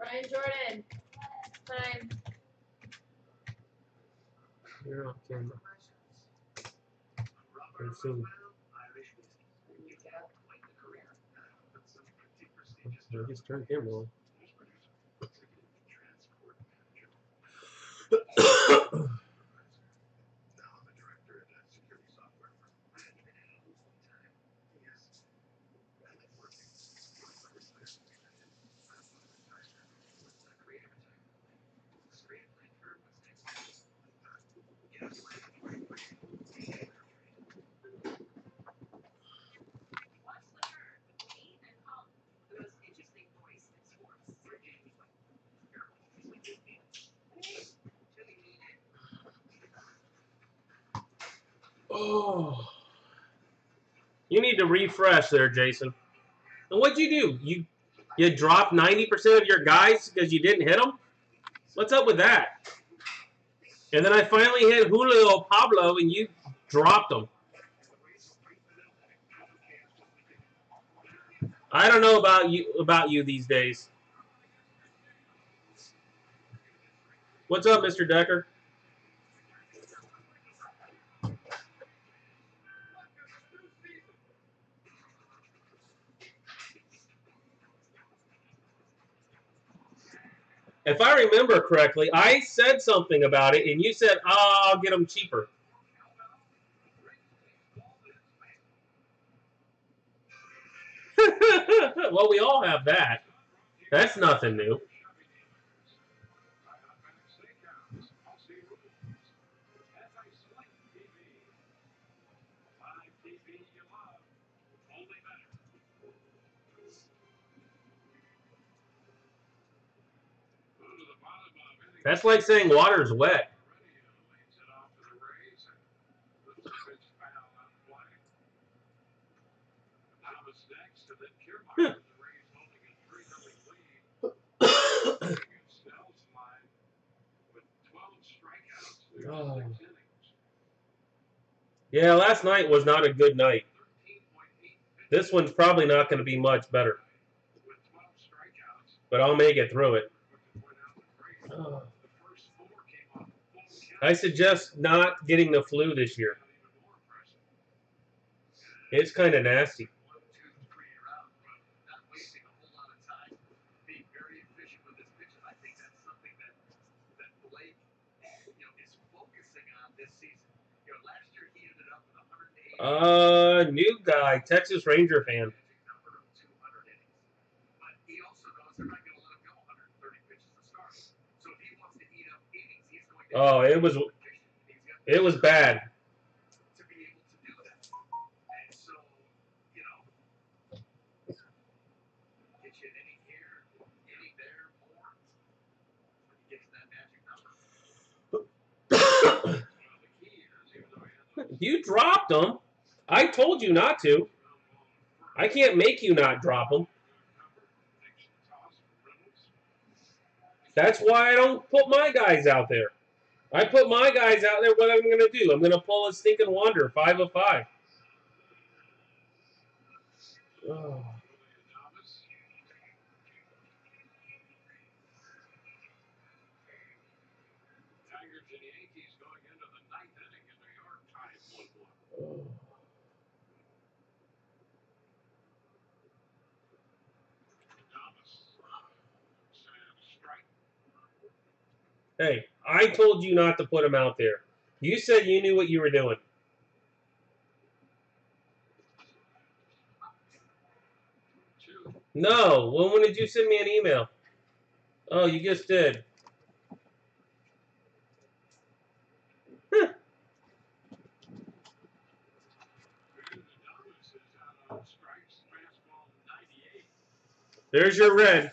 Ryan Jordan. Time. You're on camera. Very soon. I just turned camera on. Oh. You need to refresh there, Jason. And what'd you do? You you dropped 90% of your guys because you didn't hit them? What's up with that? And then I finally hit Julio Pablo and you dropped them. I don't know about you about you these days. What's up, Mr. Decker? If I remember correctly, I said something about it, and you said, oh, I'll get them cheaper. well, we all have that. That's nothing new. That's like saying water's wet. Oh. Yeah, last night was not a good night. This one's probably not going to be much better. But I'll make it through it. Oh. I suggest not getting the flu this year. It's kind of nasty. Uh, new guy, Texas Ranger fan. Oh, it was it was bad. you dropped them. I told you not to. I can't make you not drop them. That's why I don't put my guys out there. I put my guys out there, what I'm going to do? I'm going to pull a stinking Wander, 5 of 5. Oh. Hey, I told you not to put him out there. You said you knew what you were doing. No. When, when did you send me an email? Oh, you just did. There's your red.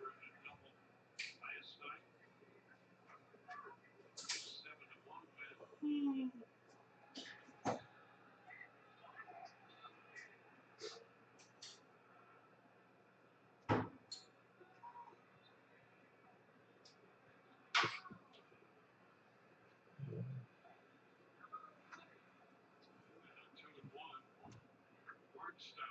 stuff.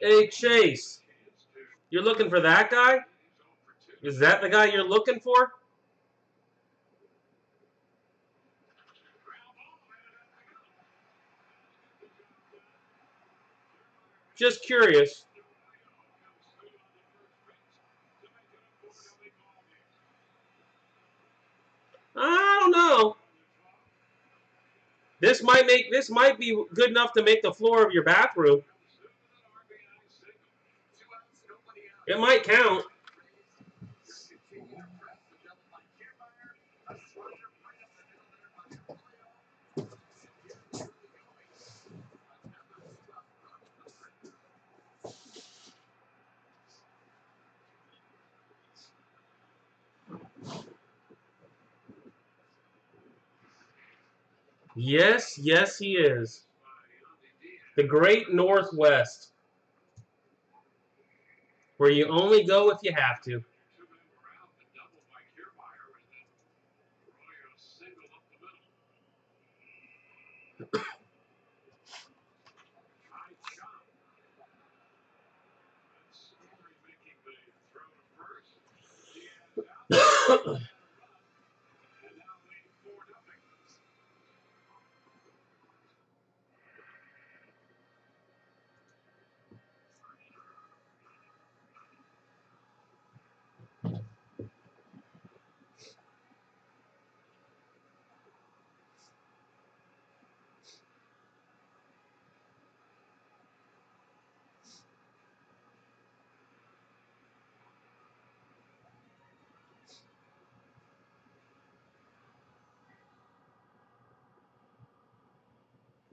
Hey, Chase. You're looking for that guy? Is that the guy you're looking for? Just curious. I don't know. This might make this might be good enough to make the floor of your bathroom. It might count. Yes, yes, he is. The Great Northwest. Where you only go if you have to.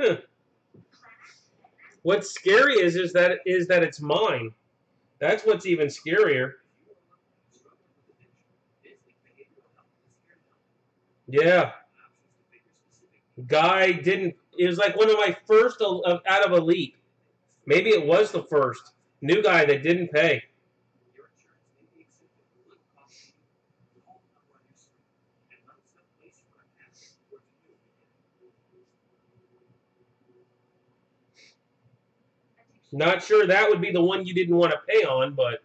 What's scary is is that is that it's mine. That's what's even scarier. Yeah. Guy didn't. It was like one of my first out of elite. Maybe it was the first new guy that didn't pay. Not sure that would be the one you didn't want to pay on, but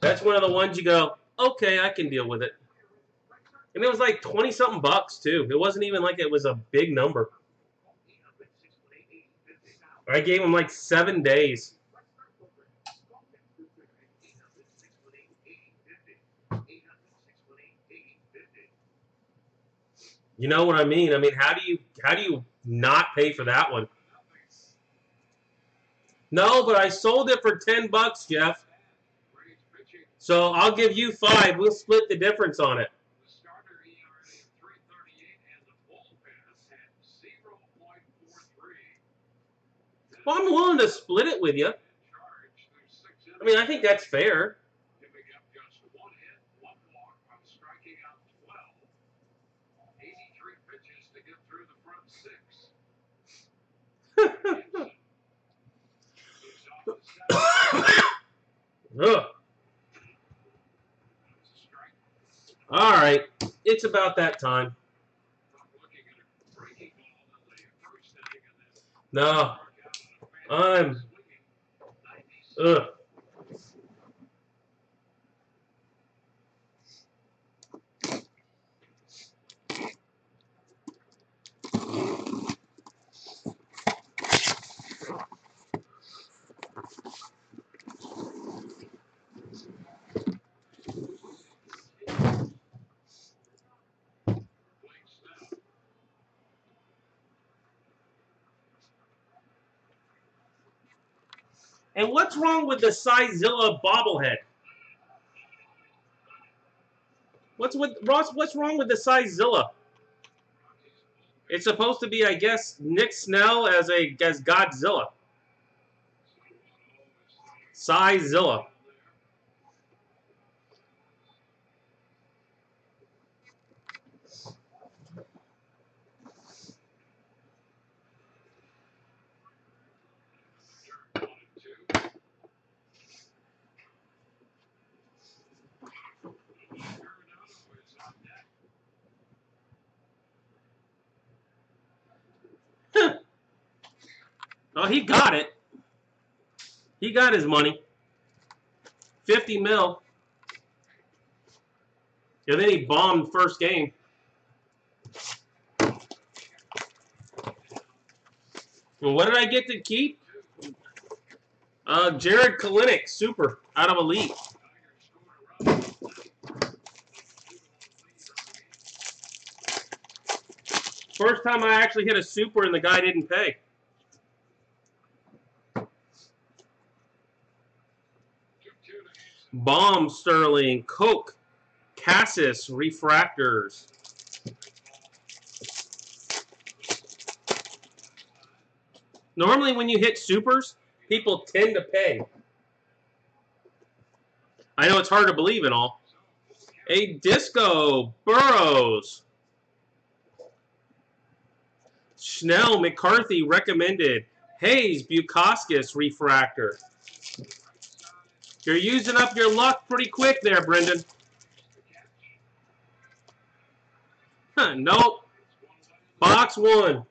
that's one of the ones you go, okay, I can deal with it. And it was like 20 something bucks too. It wasn't even like it was a big number. I gave him like seven days. You know what I mean? I mean, how do you how do you not pay for that one? No, but I sold it for 10 bucks, Jeff. So I'll give you five. We'll split the difference on it. Well, I'm willing to split it with you. I mean, I think that's fair. Ugh. All right, it's about that time. No, I'm. Ugh. And what's wrong with the Sizilla bobblehead? What's with Ross? What's wrong with the Sizilla? It's supposed to be, I guess, Nick Snell as a as Godzilla. Sizilla. Oh, he got it. He got his money. 50 mil. And then he bombed first game. And what did I get to keep? Uh, Jared Kelenic, super, out of Elite. First time I actually hit a super and the guy didn't pay. Bomb, Sterling, Coke, Casas, Refractors. Normally when you hit supers, people tend to pay. I know it's hard to believe and all. A Disco, Burrows. Schnell, McCarthy, recommended. Hayes, Bukauskas, Refractor. You're using up your luck pretty quick there, Brendan. Huh, nope. Box one.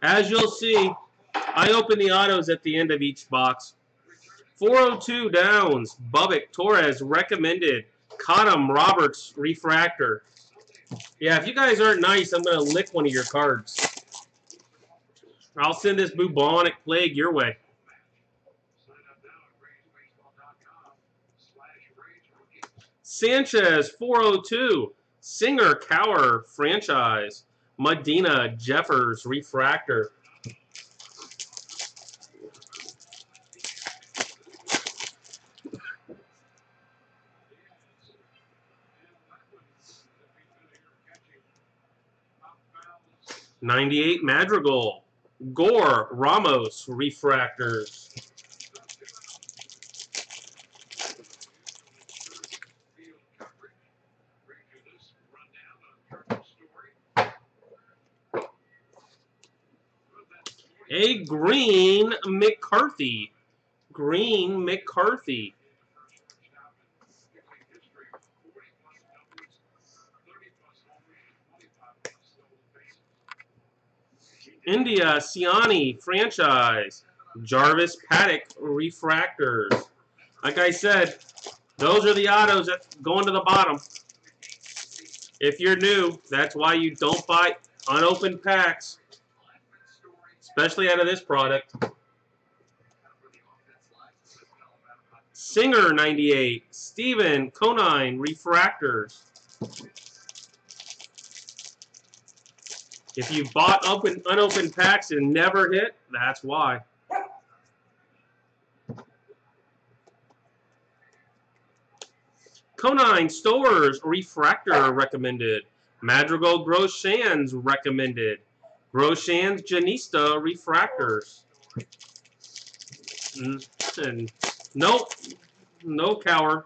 As you'll see, I open the autos at the end of each box. 402 Downs, Bubic, Torres, recommended. Cottom, Roberts, Refractor. Yeah, if you guys aren't nice, I'm going to lick one of your cards. I'll send this bubonic plague your way. Sanchez, 402. Singer, Kowar, franchise. Medina, Jeffers, refractor. Ninety-eight Madrigal, Gore, Ramos, refractors. A Green McCarthy. Green McCarthy. India Siani franchise. Jarvis Paddock refractors. Like I said, those are the autos that going to the bottom. If you're new, that's why you don't buy unopened packs especially out of this product. Singer 98, Steven Conine Refractors. If you bought open unopened packs and never hit, that's why. Conine Stowers Refractor recommended. Madrigal Groshans recommended. Roshan's Jenista Refractors. And nope, no Kowar.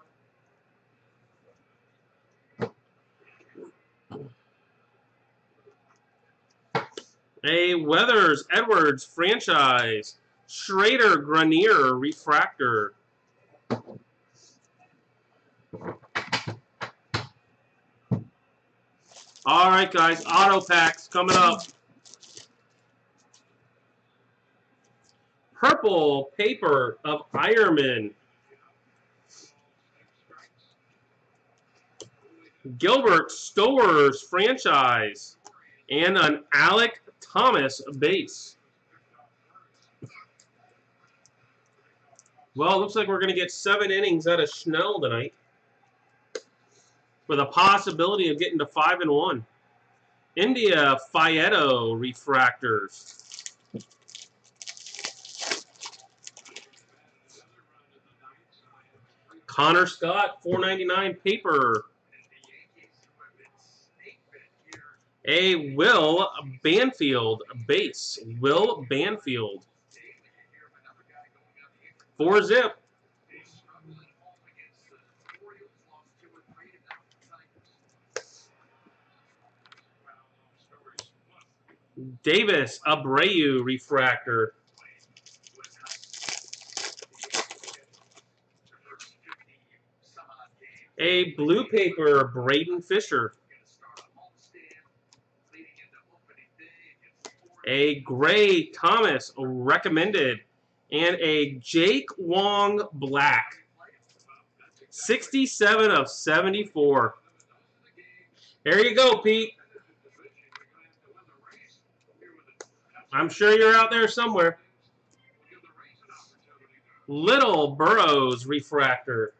A Weathers Edwards franchise. Schrader Grenier Refractor. All right, guys. Auto packs coming up. Purple paper of Eierman. Gilbert Stowers franchise. And an Alec Thomas base. Well, looks like we're going to get seven innings out of Schnell tonight. With a possibility of getting to five and one. India Faedo refractors. Connor Scott, 499 paper. A Will Banfield base. Will Banfield. Four zip. Davis Abreu refractor. A blue paper Braden Fisher. A Gray Thomas recommended. And a Jake Wong Black. 67 of 74. There you go, Pete. I'm sure you're out there somewhere. Little Burrows refractor.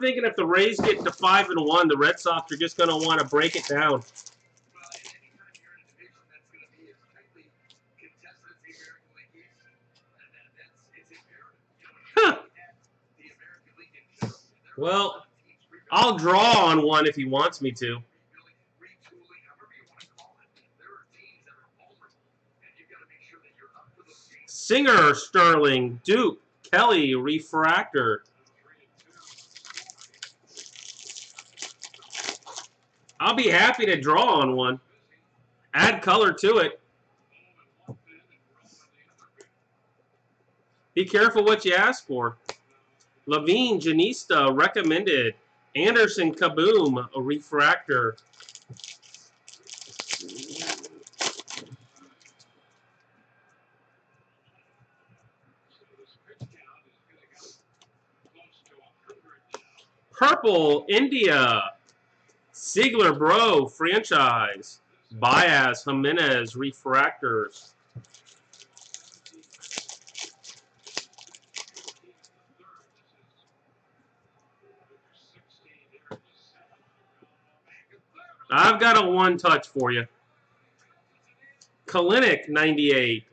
Thinking if the Rays get to five and one, the Red Sox are just going to want to break it down. Huh. Well, I'll draw on one if he wants me to. Singer, Sterling, Duke, Kelly, Refractor. I'll be happy to draw on one. Add color to it. Be careful what you ask for. Levine Jenista recommended. Anderson Kaboom, a refractor. Purple India. Seigler Bro franchise. Baez Jimenez refractors. I've got a one touch for you. Kelenic 98.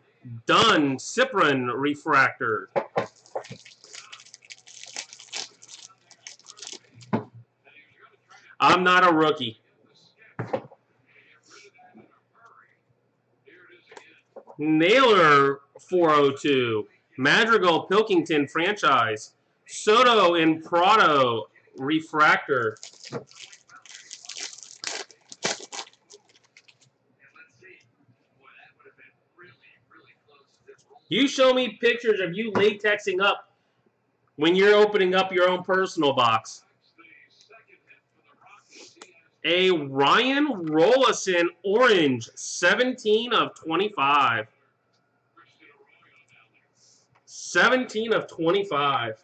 Dunn Cyprin refractor. I'm not a rookie. Naylor 402. Madrigal Pilkington franchise. Soto and Prado refractor. You show me pictures of you latexing up when you're opening up your own personal box. A Ryan Rolison orange, 17 of 25. 17 of 25.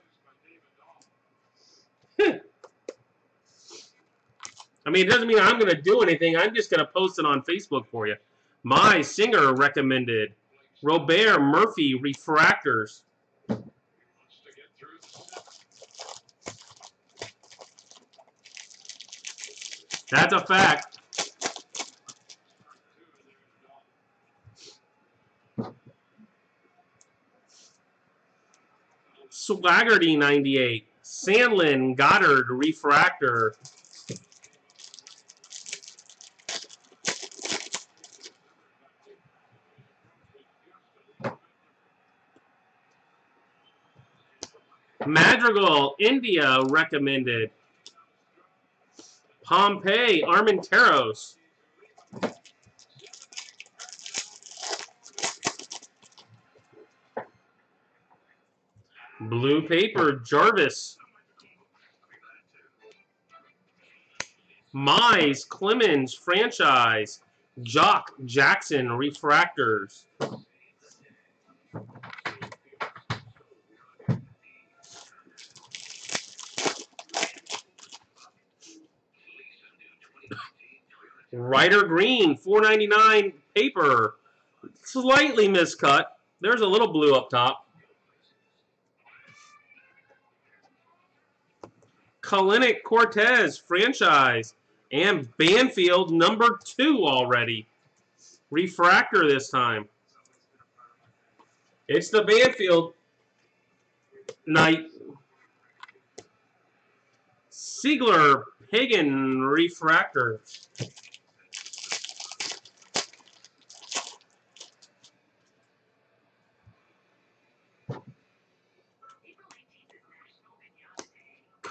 I mean, it doesn't mean I'm going to do anything. I'm just going to post it on Facebook for you. My singer recommended. Robert Murphy refractors. That's a fact. Swaggerty 98. Sandlin Goddard Refractor. Madrigal India recommended. Pompey, Armenteros. Blue paper, Jarvis. Mize, Clemens, franchise. Jock, Jackson, refractors. Ryder Green, 499 paper. Slightly miscut. There's a little blue up top. Kelenic Cortez, franchise. And Banfield, number two already. Refractor this time. It's the Banfield night. Seigler, Pagan, Refractor.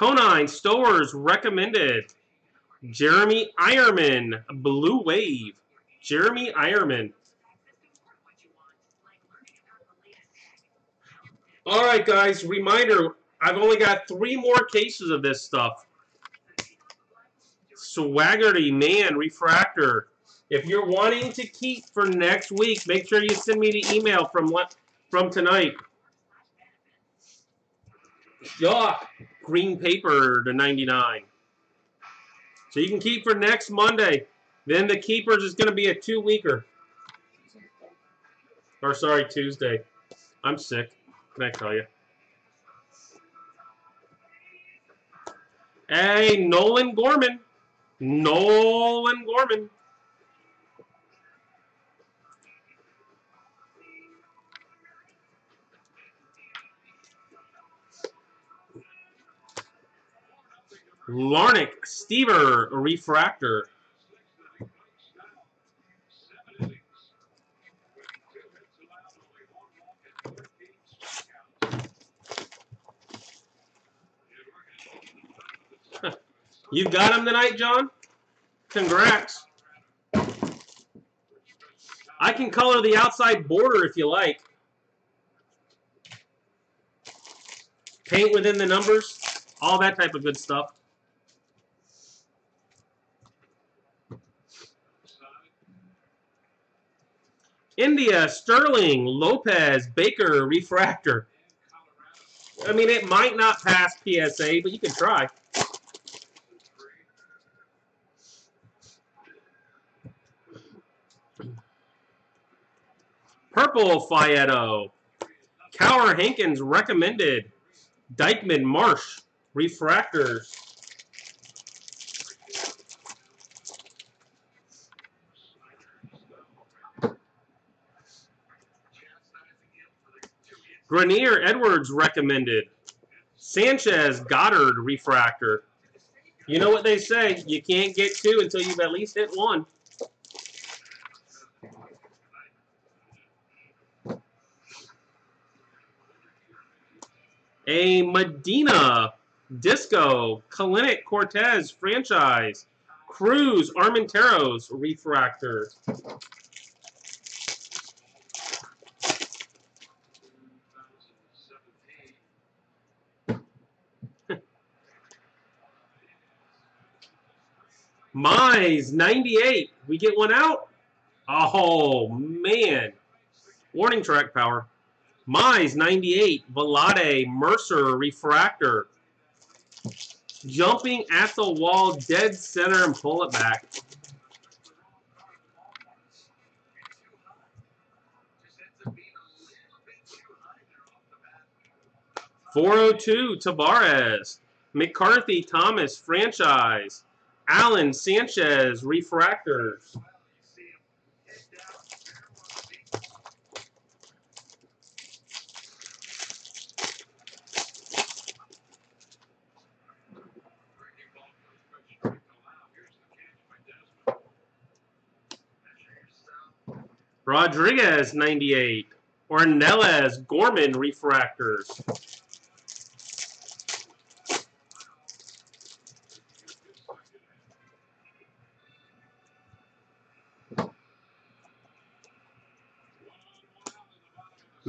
Conine Stowers recommended. Jeremy Eierman, Blue Wave. Jeremy Eierman. All right, guys. Reminder: I've only got three more cases of this stuff. Swaggerty Man Refractor. If you're wanting to keep for next week, make sure you send me the email from from tonight. Yuck green paper to 99. So you can keep for next Monday. Then the keepers is going to be a two-weeker. Or sorry, Tuesday. I'm sick. Can I tell you? Hey, Nolan Gorman. Nolan Gorman. Larnach, Stiever, Refractor. You've got him tonight, John? Congrats. I can color the outside border if you like. Paint within the numbers. All that type of good stuff. India, Sterling, Lopez, Baker, Refractor. I mean, it might not pass PSA, but you can try. Purple, Faedo. Kowar Hankins, recommended. Dykeman, Marsh, Refractors. Grenier Edwards recommended. Sanchez Goddard refractor. You know what they say, you can't get two until you've at least hit one. A Medina Disco Kelenic Cortez franchise. Cruz Armenteros refractor. Mize, 98. We get one out? Oh, man. Warning track power. Mize, 98. Velade, Mercer, Refractor. Jumping at the wall, dead center, and pull it back. Four oh two, Tabares. McCarthy, Thomas, franchise. Allen Sanchez, refractors. Rodriguez, 98. Ornelas, Gorman, refractors.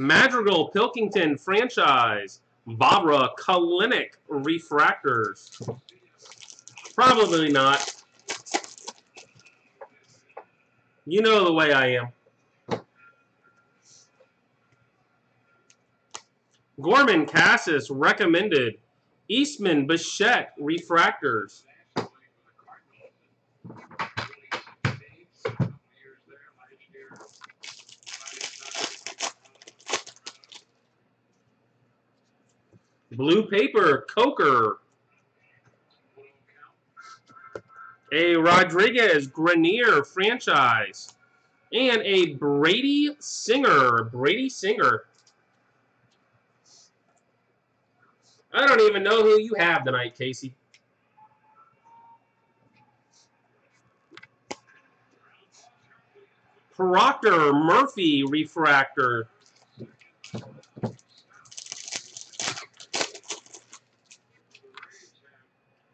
Madrigal Pilkington franchise. Barbara Kelenic refractors. Probably not. You know the way I am. Gorman Casas recommended. Eastman Bichette refractors. Blue paper, Coker. A Rodriguez Grenier franchise. And a Brady Singer. Brady Singer. I don't even know who you have tonight, Casey. Proctor Murphy refractor.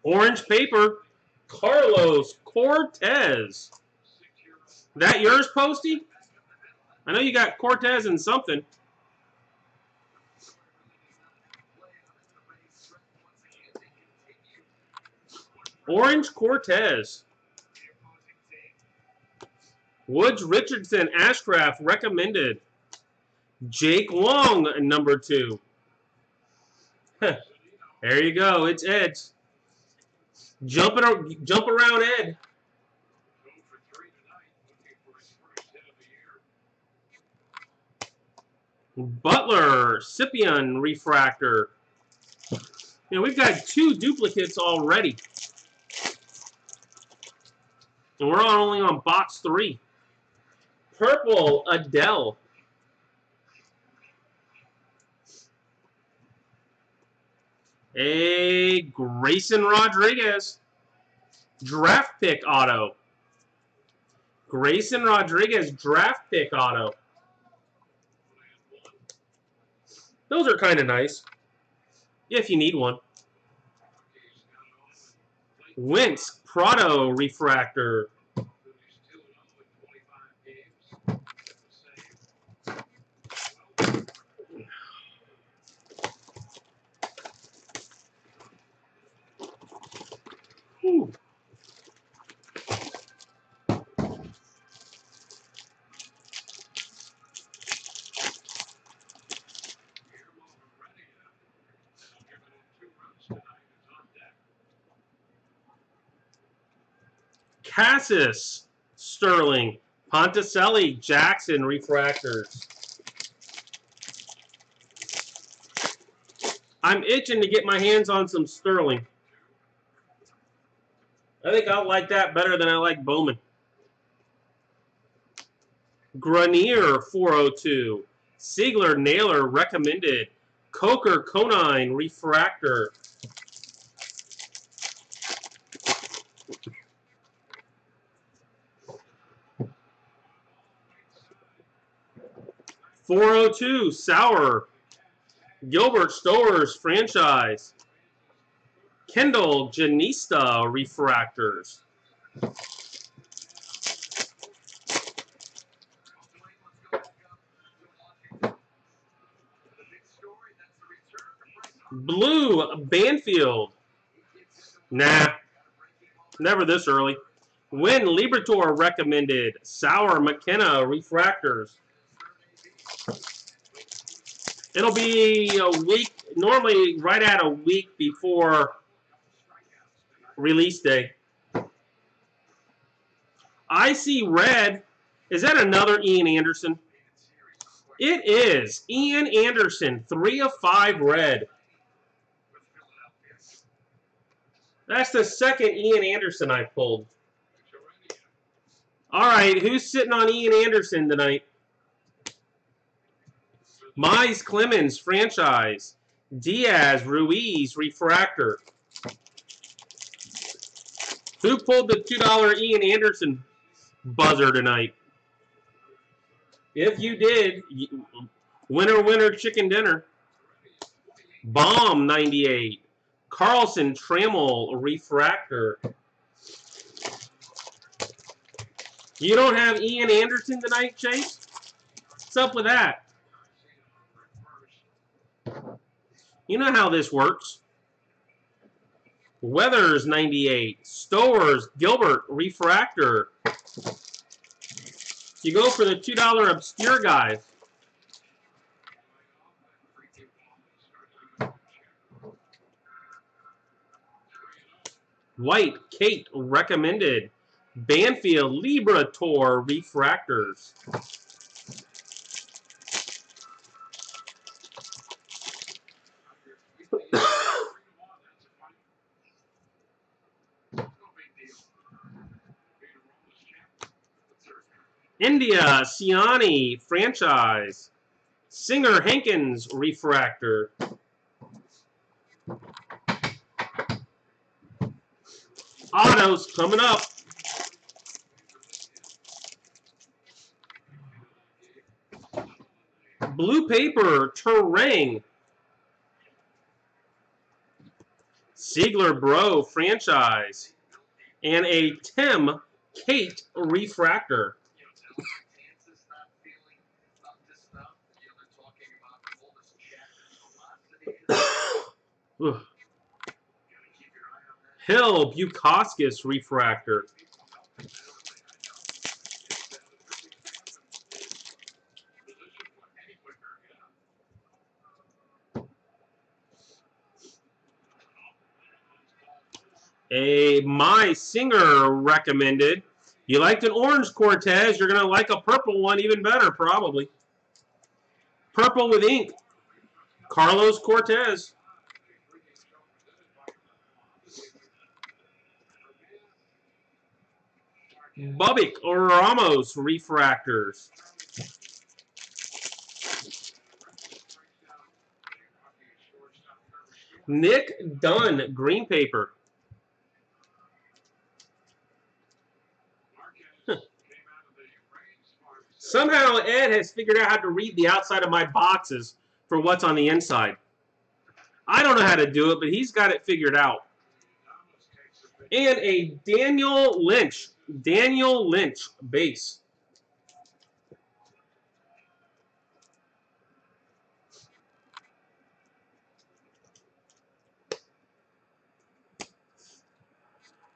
Orange paper, Carlos Cortez. That yours, Posty? I know you got Cortez and something. Orange Cortez. Woods Richardson Ashcraft recommended. Jake Long, number two. there you go. It's Ed's. Jumping, jump around Ed. Butler, Scipion Refractor. Know, we've got two duplicates already. And we're only on box three. Purple, Adele. A Grayson Rodriguez. Draft pick auto. Grayson Rodriguez draft pick auto. Those are kind of nice. If you need one. Wince Prado refractor. Casas, Sterling, Ponticelli, Jackson refractors. I'm itching to get my hands on some Sterling. I think I'll like that better than I like Bowman. Grenier 402. Seigler Naylor recommended. Coker Conine refractor. Four oh two Sauer. Gilbert Stowers franchise. Kendall Jenista refractors. Blue Banfield. Nah. Never this early. Win Liberatore recommended. Sour McKenna refractors. It'll be a week, normally right at a week before release day. I see red. Is that another Ian Anderson? It is. Ian Anderson, 3 of 5 red. That's the second Ian Anderson I pulled. All right, who's sitting on Ian Anderson tonight? Mize Clemens, franchise. Diaz, Ruiz, refractor. Who pulled the $2 Ian Anderson buzzer tonight? If you did, winner, winner, chicken dinner. Bomb 98. Carlson Trammell refractor. You don't have Ian Anderson tonight, Chase? What's up with that? You know how this works. Weathers 98, Stowers, Gilbert, Refractor. You go for the $2 obscure guys. White, Cate, recommended. Banfield, Liberatore, Refractors. India, Siani, franchise. Singer, Hankins, refractor. Autos coming up. Blue paper, Turang. Seigler Breaux franchise. And a Tim Cate refractor. Ugh. Hill Bukauskas refractor. A My Singer recommended. You liked an orange Cortes, you're going to like a purple one even better, probably. Purple with ink. Carlos Cortes. Or Ramos refractors. Nick Dunn green paper. Somehow Ed has figured out how to read the outside of my boxes for what's on the inside. I don't know how to do it, but he's got it figured out. And a Daniel Lynch Daniel Lynch, base.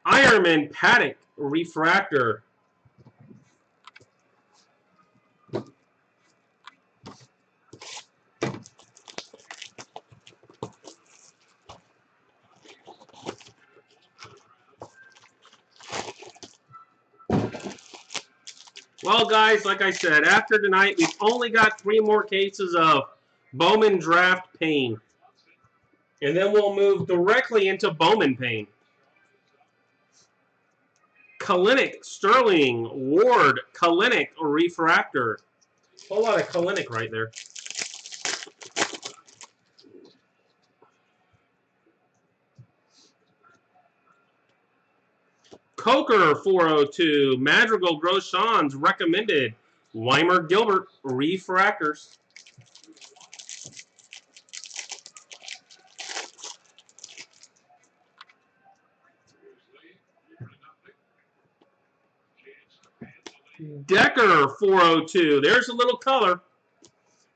Ironman Paddock, refractor. Well, guys, like I said, after tonight, we've only got three more cases of Bowman Draft Pain. And then we'll move directly into Bowman Pain. Kelenic, Sterling, Ward, Kelenic, Refractor. A whole lot of Kelenic right there. Coker 402, Madrigal Groshans recommended, Weimer Gilbert refractors. Decker 402, there's a little color.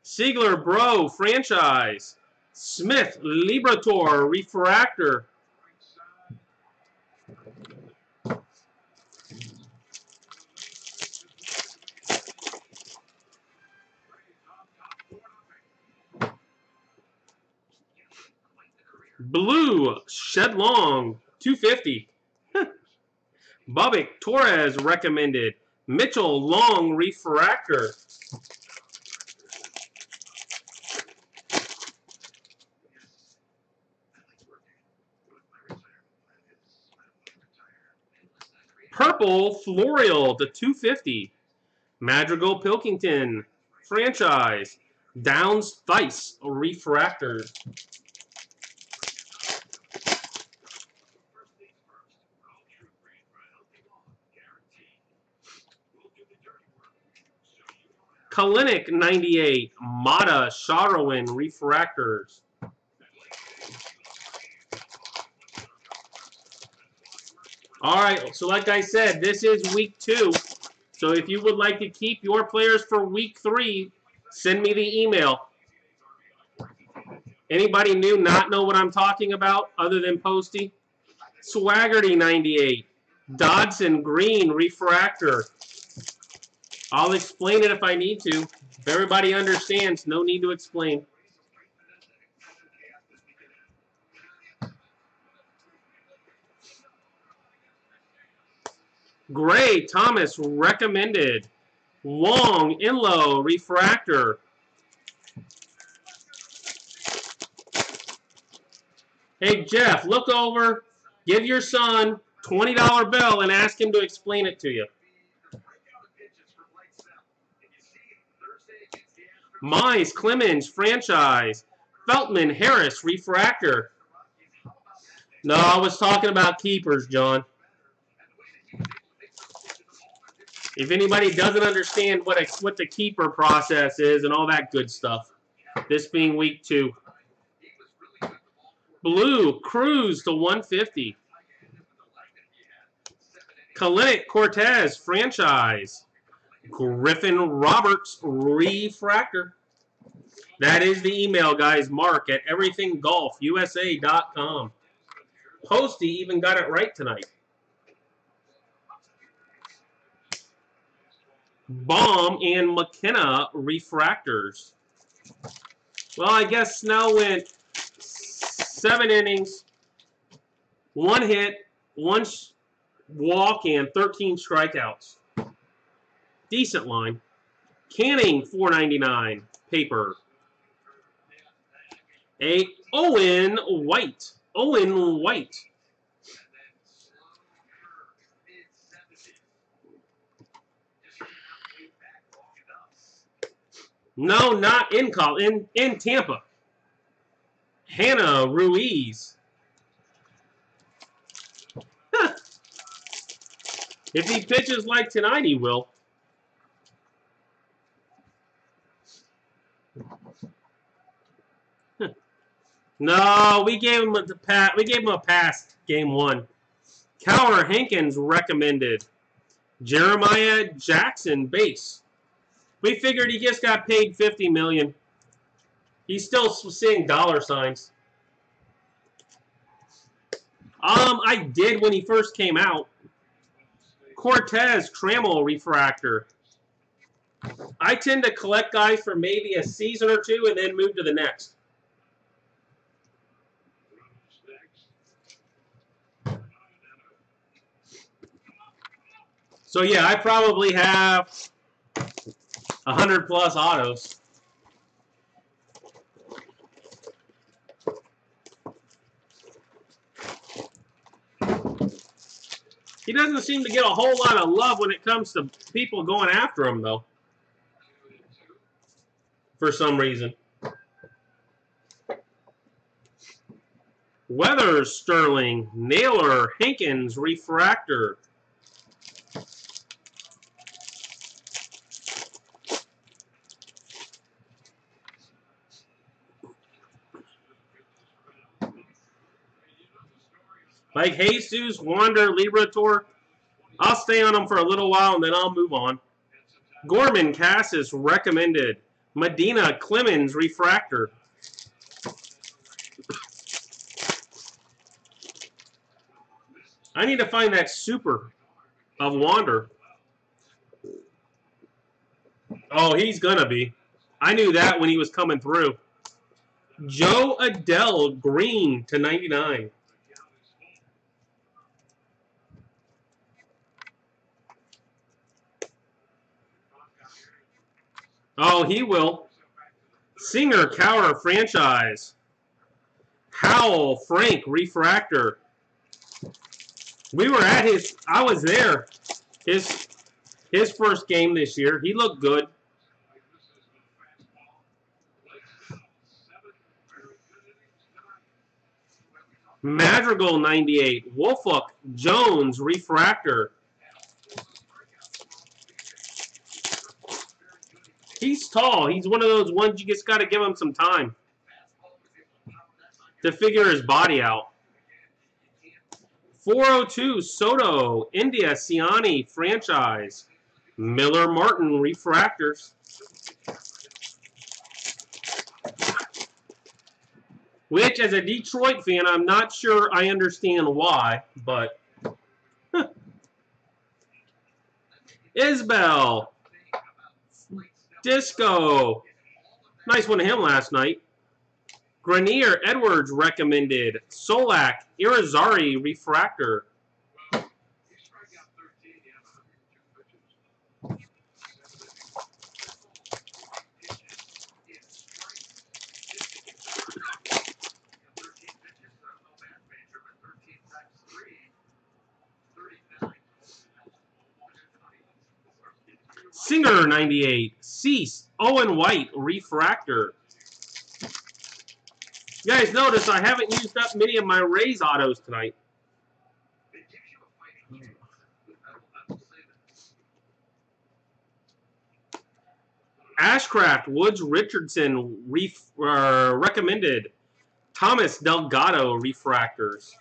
Seigler Breaux franchise. Smith Liberatore refractor. Blue, Shedlong, 250. Bubic, Torres recommended. Mitchell, Long, Refractor. Purple, Florial, to 250. Madrigal, Pilkington, franchise. Downs, Thice, Refractor. Kelenic 98, Mata, Sharawin, Refractors. All right, so like I said, this is week two. So if you would like to keep your players for week three, send me the email. Anybody new not know what I'm talking about other than Posty? Swaggerty 98. Dodson Green Refractor. I'll explain it if I need to. If everybody understands, no need to explain. Gray Thomas recommended. Wong Inlow Refractor. Hey Jeff, look over, give your son $20 bill and ask him to explain it to you. Mize Clemens franchise. Feltman Harris refractor. No, I was talking about keepers, John. If anybody doesn't understand what a, what the keeper process is and all that good stuff, this being week two. Blue Cruz to 150. Kelenic Cortes franchise. Griffin Roberts refractor. That is the email, guys. Mark at everythinggolfusa.com. Posty even got it right tonight. Bomb and McKenna refractors. Well, I guess Snell went seven innings, one hit, one walk, and 13 strikeouts. Decent line. Canning, 4.99 paper. A Owen White. Owen White. No, not in call in in Tampa. Hannah Ruiz. if he pitches like tonight, he will. No, we gave him a pass. We gave him a pass game one. Kowar Hankins recommended. Jeremiah Jackson base. We figured he just got paid 50 million. He's still seeing dollar signs. Um, I did when he first came out. Cortes Trammell refractor. I tend to collect guys for maybe a season or two and then move to the next. So yeah, I probably have a hundred plus autos. He doesn't seem to get a whole lot of love when it comes to people going after him, though. For some reason. Weathers, Sterling, Naylor, Hankins, Refractor. Like Jesus, Wander, Liberatore, I'll stay on them for a little while and then I'll move on. Gorman, Casas, recommended. Medina, Clemens, Refractor. I need to find that super of Wander. Oh, he's going to be. I knew that when he was coming through. Jo Adell, green to 99. Oh, he will. Singer Kowar franchise. Howell Frank refractor. We were at his. I was there. His his first game this year. He looked good. Madrigal 98. Wolfuck Jones refractor. He's tall. He's one of those ones you just got to give him some time to figure his body out. 402 Soto, India Siani franchise. Miller Martin refractors. Which, as a Detroit fan, I'm not sure I understand why, but. Isbel. Disco. Nice one to him last night. Grenier Edwards recommended. Solak Irizarry Refractor. Singer 98. Cease. Owen White Refractor. You guys notice I haven't used up many of my Rays autos tonight. Ashcraft Woods Richardson ref, uh, recommended. Thomas Delgado refractors.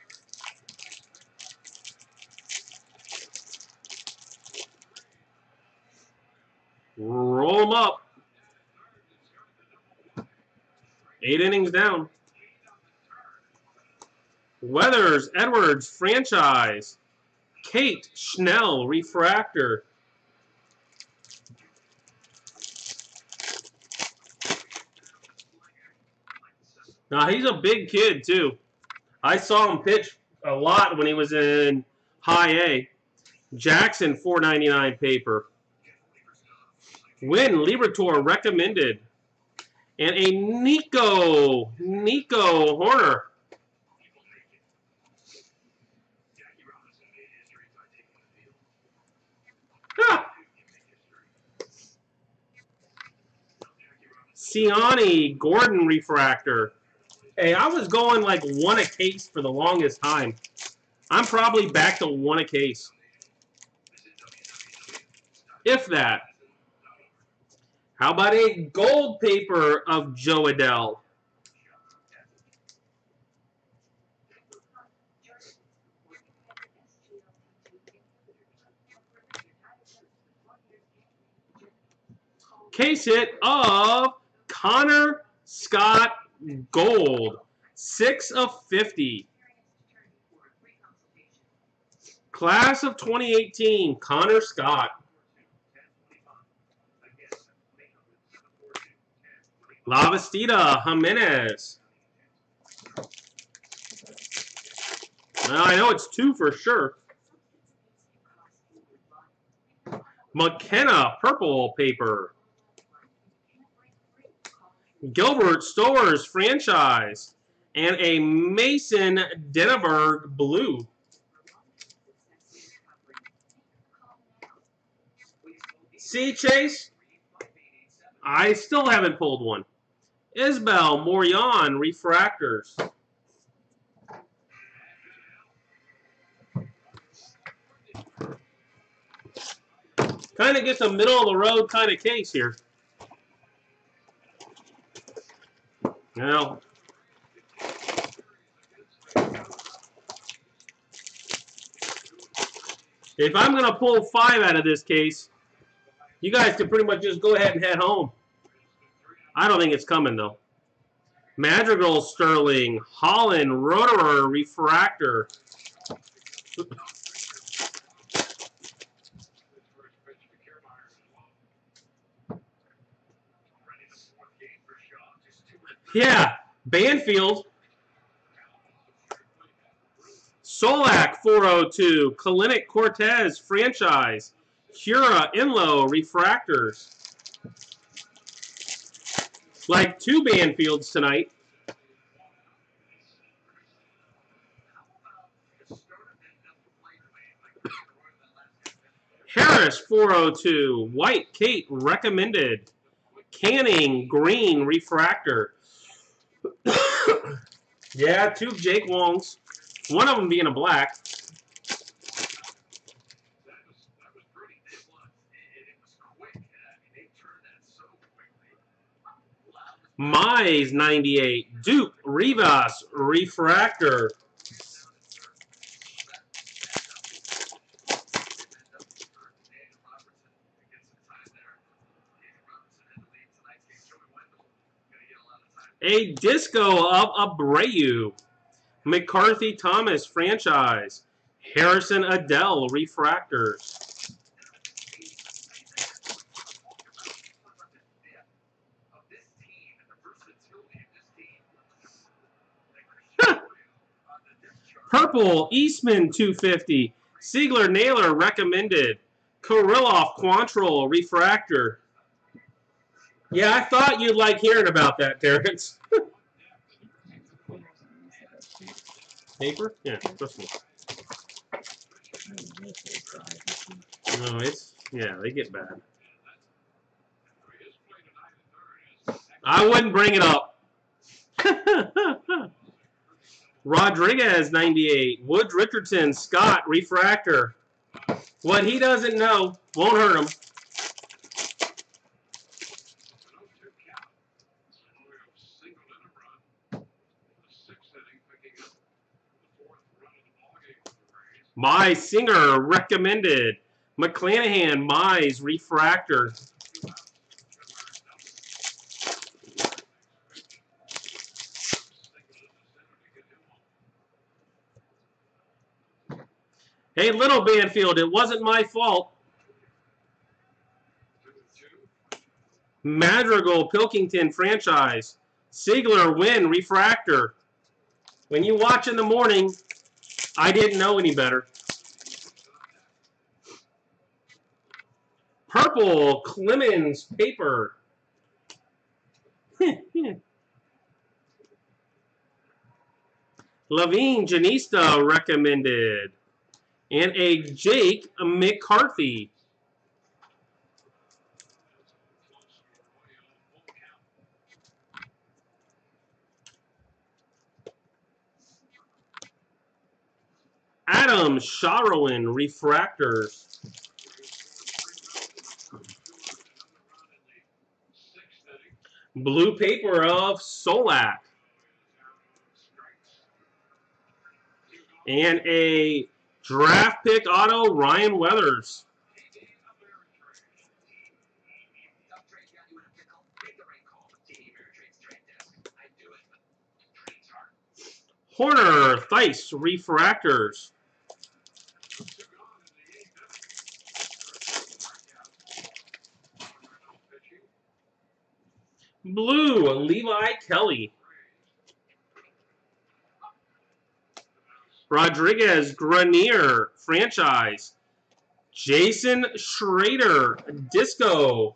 Roll them up. Eight innings down. Weathers, Edwards, franchise. Cate Schnell, refractor. Now he's a big kid too. I saw him pitch a lot when he was in high A. Jackson 499 paper. Win Liberatore recommended. And a Nico, Nico Hoerner. Ah. Gordon refractor. Hey, I was going like one a case for the longest time. I'm probably back to one a case. If that. How about a gold paper of Jo Adell? Case hit of Connor Scott Gold. 6 of 50. Class of 2018, Connor Scott. Lavastida Gimenez. Well, I know it's two for sure. McKenna Purple Paper. Gilbert Stowers franchise. And a Mason Denaburg Blue. See, Chase? I still haven't pulled one. Isbel Morion refractors. Kind of gets a middle of the road kind of case here. Now, if I'm going to pull five out of this case, you guys can pretty much just go ahead and head home. I don't think it's coming, though. Madrigal Sterling, Holland, Roederer, Refractor. yeah, Banfield. Solak 402, Kelenic Cortes franchise, Cura Inlow refractors. Like two Banfields tonight. Harris 402, White Cate recommended. Canning Green refractor. yeah, two Jake Wongs. One of them being a black. Mize 98. Duke Rivas Refractor. A disco of Abreu. McCarthy Thomas franchise. Harrison Adell refractors. Purple Eastman 250. Seigler Naylor recommended. Kirilloff Quantrill refractor. Yeah, I thought you'd like hearing about that, Terrence. Paper? Yeah, this one. No, it's yeah, they get bad. I wouldn't bring it up. Rodriguez 98, Woods Richardson, Scott refractor. What he doesn't know won't hurt him. My Singer recommended. McClanahan, Mize, Refractor. Hey, little Banfield, it wasn't my fault. Madrigal, Pilkington franchise. Seigler, win, refractor. When you watch in the morning, I didn't know any better. Purple, Clemens, paper. Lavigne, Jenista, recommended. And a Jake McCarthy. Adam Sharowin, refractors. Blue paper of Solak. And a draft pick auto, Ryan Weathers. Hoerner, Thice, refractors. Blue, Levi Kelly. Rodriguez, Grenier, franchise. Jason Schrader, disco.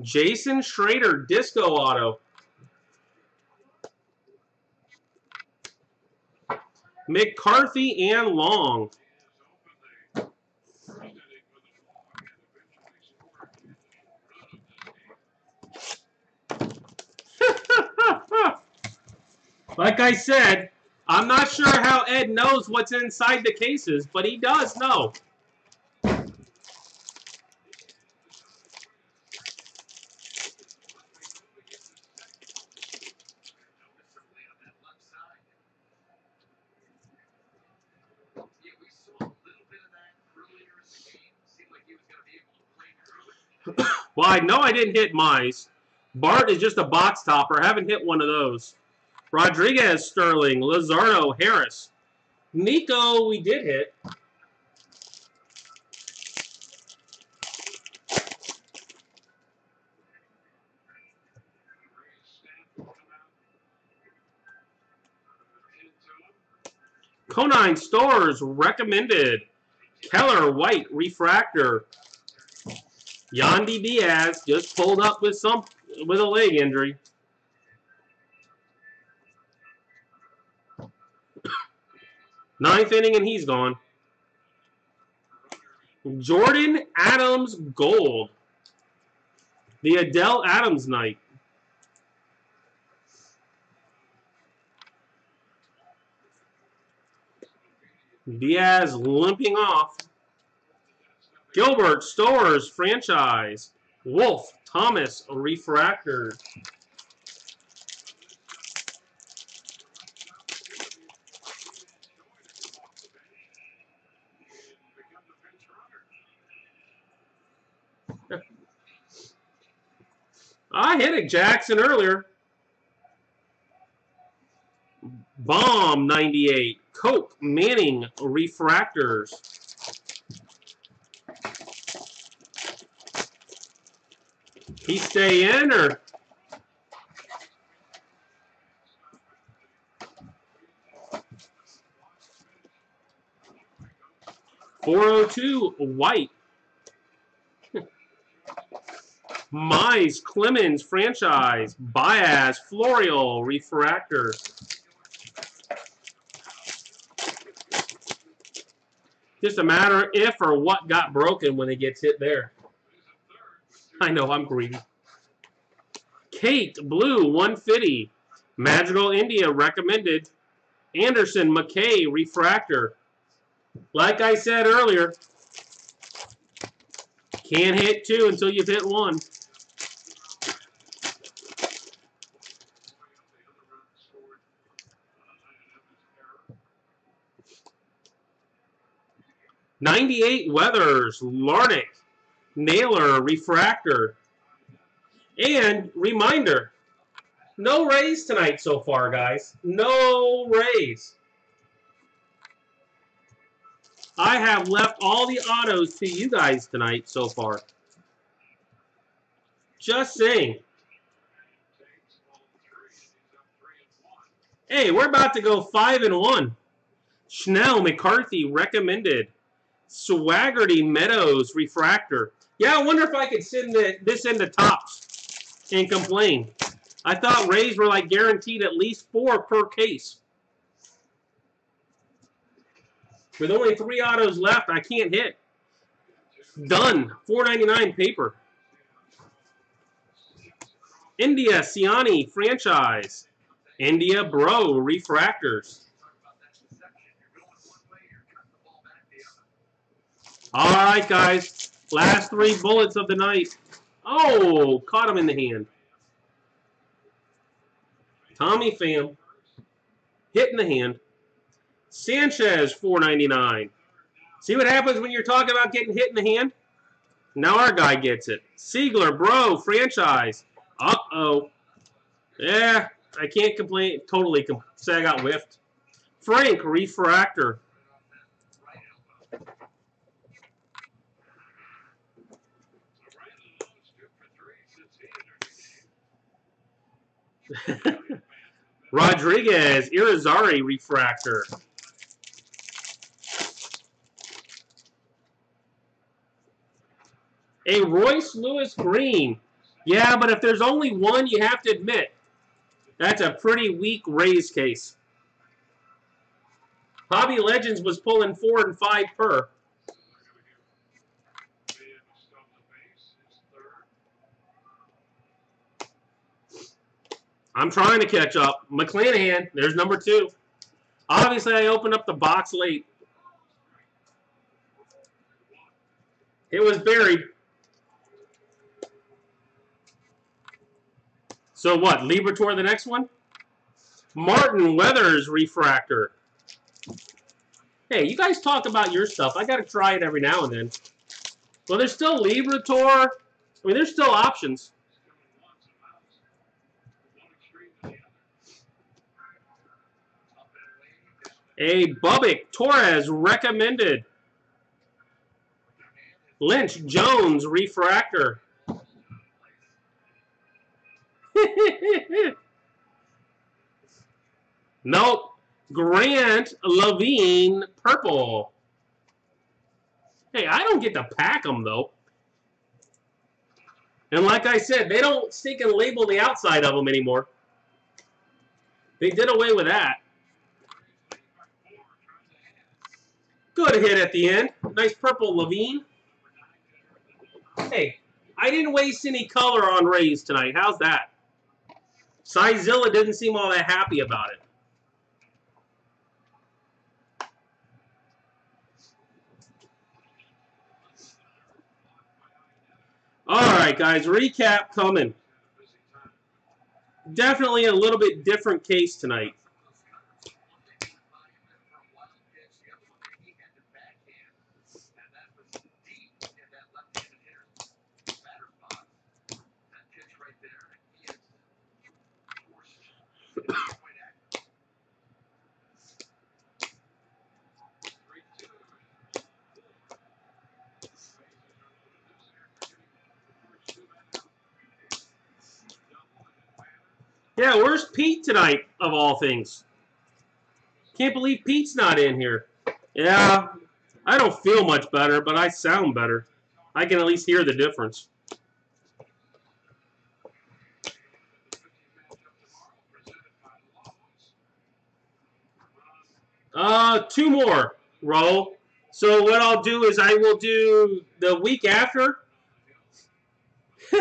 Jason Schrader, disco auto. McCarthy and Long. like I said, I'm not sure how Ed knows what's inside the cases, but he does know. Well, I know I didn't hit mice. Bart is just a box topper. I haven't hit one of those. Rodriguez, Sterling, Luzardo, Harris. Nico, we did hit. Conine Stowers, recommended. Keller, White, Refractor. Yandy Diaz just pulled up with some with a leg injury. Ninth inning and he's gone. Jordan Adams Gold. The Adell Adams night. Diaz limping off. Gilbert Stowers franchise. Wolf Thomas refractor. I hit it, Jackson, earlier. Bomb 98. Coke Manning Refractors. He stay in or Four oh two white. Mize Clemens franchise. Bias Florial, refractor. Just a matter if or what got broken when it gets hit there. I know, I'm greedy. Cate, blue, 150. Magical India, recommended. Anderson, McKay, refractor. Like I said earlier, can't hit two until you've hit one. Ninety-eight Weathers, Larnach, Naylor, Refractor. And reminder, no raise tonight so far, guys. No raise. I have left all the autos to you guys tonight so far. Just saying. Hey, we're about to go 5 and 1. Schnell, McCarthy, recommended. Swaggerty, Meadows, Refractor. Yeah, I wonder if I could send the, this into Topps and complain. I thought Rays were like guaranteed at least four per case. With only three autos left, I can't hit. Done. 4.99 paper. India Siani franchise. India Breaux refractors. All right, guys. Last three bullets of the night. Oh, caught him in the hand. Tommy Pham. Hit in the hand. Sanchez, 4.99. See what happens when you're talking about getting hit in the hand? Now our guy gets it. Seigler, Breaux, franchise. Uh-oh. Yeah, I can't complain. Totally com say I got whiffed. Frank, refractor. Rodriguez, Irizarry, refractor. A Royce Lewis Green. Yeah, but if there's only one, you have to admit, that's a pretty weak raise case. Hobby Legends was pulling four and five per. I'm trying to catch up. McClanahan, there's number two. Obviously, I opened up the box late. It was buried. So what, Liberatore the next one? Martin Weathers Refractor. Hey, you guys talk about your stuff. I got to try it every now and then. Well, there's still Liberatore. I mean, there's still options. A Bubic Torres recommended. Lynch Jones Refractor. nope. Grant Lavigne, Purple. Hey, I don't get to pack them, though. And like I said, they don't stick and label the outside of them anymore. They did away with that. Good hit at the end. Nice purple Lavigne. Hey, I didn't waste any color on Rays tonight. How's that? Sizilla didn't seem all that happy about it. All right, guys, recap coming. Definitely a little bit different case tonight. Yeah, where's Pete tonight, of all things? Can't believe Pete's not in here. Yeah, I don't feel much better, but I sound better. I can at least hear the difference. Uh, two more, roll. So what I'll do is I will do the week after.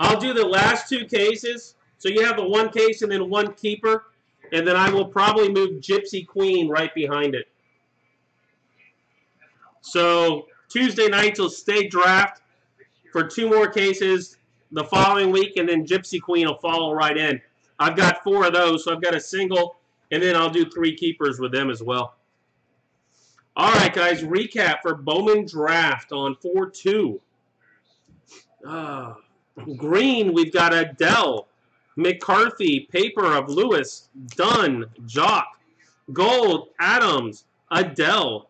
I'll do the last two cases. So you have the one case and then one keeper. And then I will probably move Gypsy Queen right behind it. So Tuesday nights will stay draft for two more cases the following week, and then Gypsy Queen will follow right in. I've got four of those, so I've got a single, and then I'll do three keepers with them as well. All right, guys, recap for Bowman Draft on 4-2. Uh, green, we've got Adell, McCarthy, Paper of Lewis, Dunn, Jock, Gold, Adams, Adell,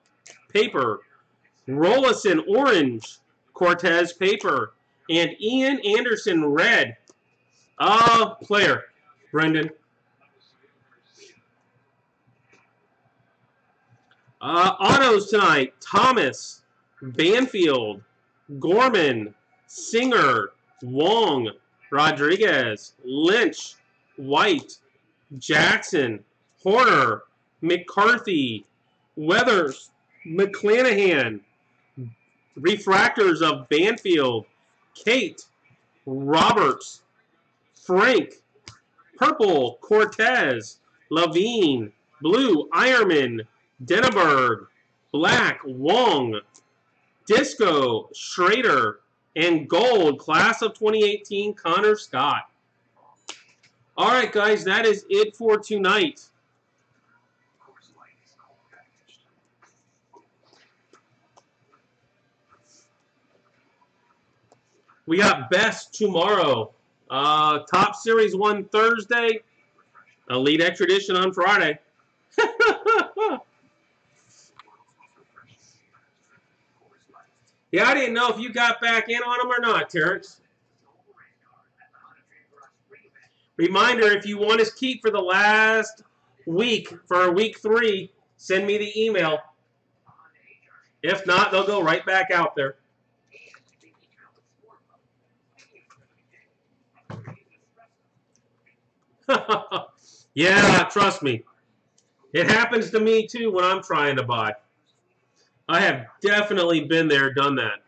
Paper, Rolison, Orange, Cortes, Paper, and Ian Anderson, Red. Uh, player, Brendan. Uh, autos tonight, Thomas, Banfield, Gorman, Singer, Wong, Rodriguez, Lynch, White, Jackson, Hoerner, McCarthy, Weathers, McClanahan, Refractors of Banfield, Cate, Roberts, Frank, Purple, Cortes, Lavigne, Blue, Ironman, Denaburg, Black, Wong, Disco, Schrader, and Gold, Class of 2018, Connor Scott. All right, guys, that is it for tonight. We got best tomorrow. Uh, top Series 1 Thursday. Elite Extra Edition on Friday. Yeah, I didn't know if you got back in on them or not, Terrence. Reminder, if you want to keep for the last week, for week three, send me the email. If not, they'll go right back out there. yeah, trust me. It happens to me too when I'm trying to buy. I have definitely been there, done that.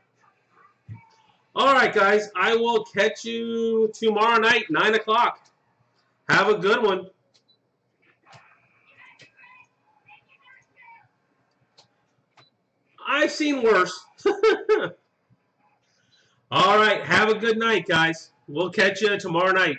All right, guys. I will catch you tomorrow night, 9 o'clock. Have a good one. I've seen worse. All right. Have a good night, guys. We'll catch you tomorrow night.